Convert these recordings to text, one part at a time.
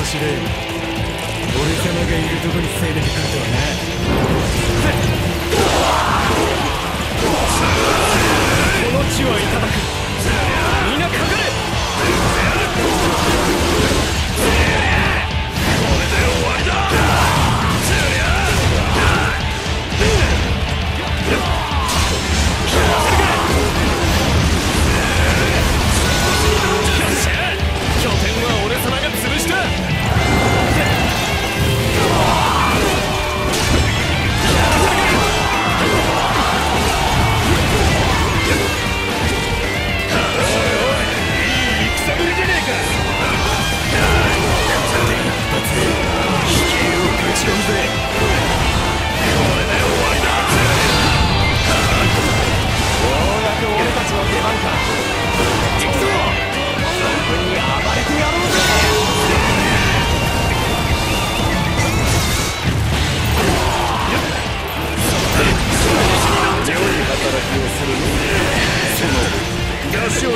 白い俺様がいるとこに攻めてくるとはな。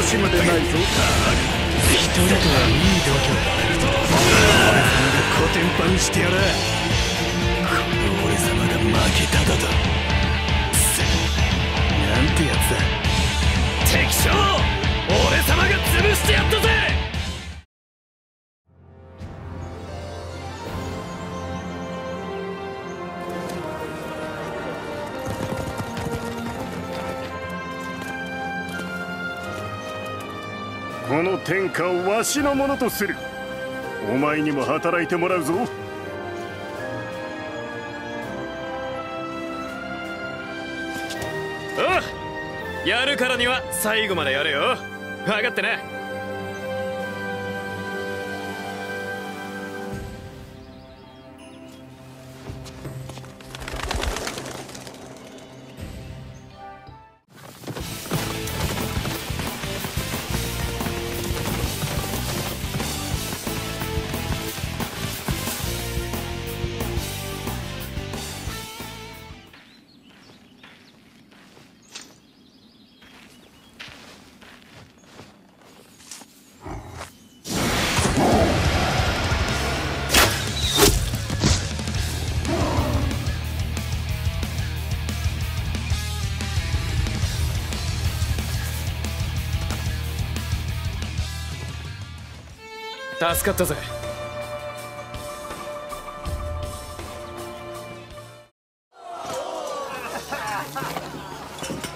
し惜しむでないぞ。一人とはいい度胸俺様がコテンパンしてやらこの俺様が負けただとなんてやつだ敵将俺様が潰してやったこの天下をわしのものとする。お前にも働いてもらうぞ。おうやるからには最後までやれよ。分かってな。助かったぜ。